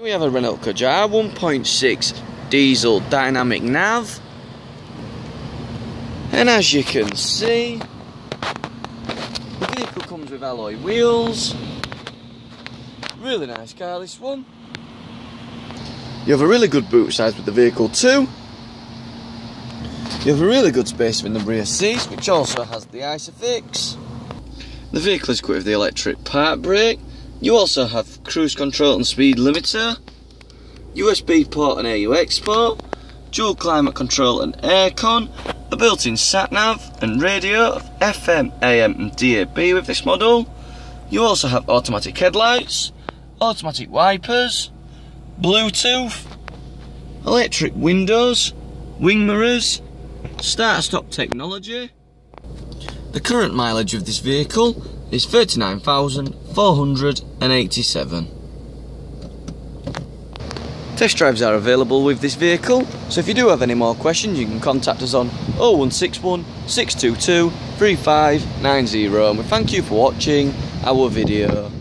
We have a Renault Kadjar 1.6 diesel dynamic nav. And as you can see, the vehicle comes with alloy wheels. Really nice car this one. You have a really good boot size with the vehicle too. You have a really good space in the rear seats, which also has the ISOFIX. The vehicle is equipped with the electric park brake. You also have cruise control and speed limiter, USB port and AUX port, dual climate control and aircon, a built-in sat nav and radio FM, AM and DAB with this model. You also have automatic headlights, automatic wipers, Bluetooth, electric windows, wing mirrors, start-stop technology. The current mileage of this vehicle is 39,487. Test drives are available with this vehicle, so if you do have any more questions you can contact us on 0161 622 3590 and we thank you for watching our video.